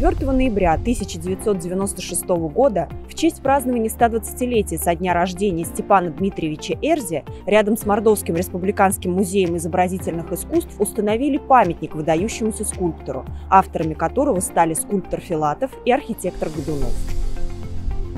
4 ноября 1996 года в честь празднования 120-летия со дня рождения Степана Дмитриевича Эрзи рядом с Мордовским республиканским музеем изобразительных искусств установили памятник выдающемуся скульптору, авторами которого стали скульптор Филатов и архитектор Годунов.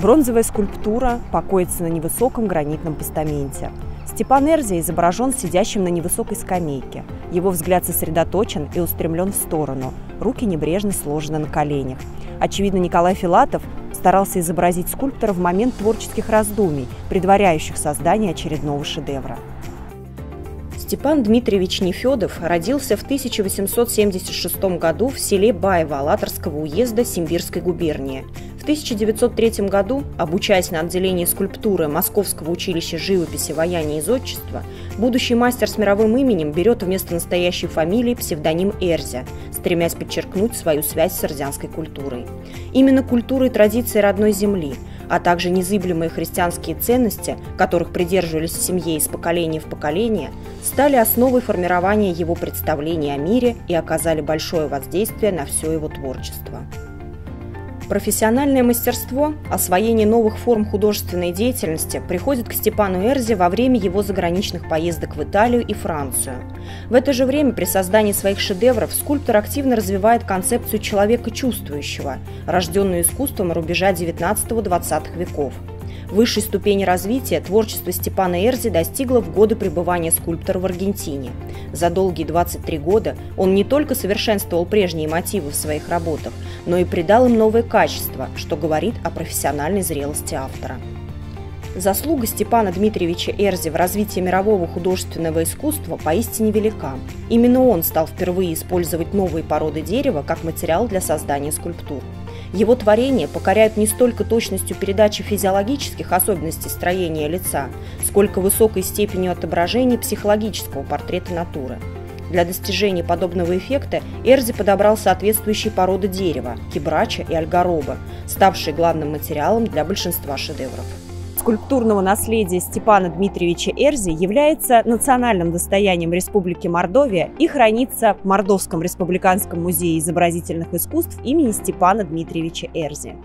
Бронзовая скульптура покоится на невысоком гранитном постаменте. Степан Эрзи изображен сидящим на невысокой скамейке. Его взгляд сосредоточен и устремлен в сторону, руки небрежно сложены на коленях. Очевидно, Николай Филатов старался изобразить скульптора в момент творческих раздумий, предваряющих создание очередного шедевра. Степан Дмитриевич Нефедов родился в 1876 году в селе Баево Алаторского уезда Симбирской губернии. В 1903 году, обучаясь на отделении скульптуры Московского училища живописи, ваяния и зодчества, будущий мастер с мировым именем берет вместо настоящей фамилии псевдоним Эрзя, стремясь подчеркнуть свою связь с эрзянской культурой. Именно культурой и традиции родной земли, а также незыблемые христианские ценности, которых придерживались в семье из поколения в поколение, стали основой формирования его представления о мире и оказали большое воздействие на все его творчество. Профессиональное мастерство, освоение новых форм художественной деятельности приходит к Степану Эрзе во время его заграничных поездок в Италию и Францию. В это же время при создании своих шедевров скульптор активно развивает концепцию человека чувствующего, рожденную искусством рубежа 19-20 веков – Высшей ступени развития творчество Степана Эрзи достигло в годы пребывания скульптора в Аргентине. За долгие 23 года он не только совершенствовал прежние мотивы в своих работах, но и придал им новые качества, что говорит о профессиональной зрелости автора. Заслуга Степана Дмитриевича Эрзи в развитии мирового художественного искусства поистине велика. Именно он стал впервые использовать новые породы дерева как материал для создания скульптур. Его творения покоряют не столько точностью передачи физиологических особенностей строения лица, сколько высокой степенью отображения психологического портрета натуры. Для достижения подобного эффекта Эрзи подобрал соответствующие породы дерева – кибрача и альгароба, ставшие главным материалом для большинства шедевров скульптурного наследия Степана Дмитриевича Эрзи является национальным достоянием Республики Мордовия и хранится в Мордовском республиканском музее изобразительных искусств имени Степана Дмитриевича Эрзи.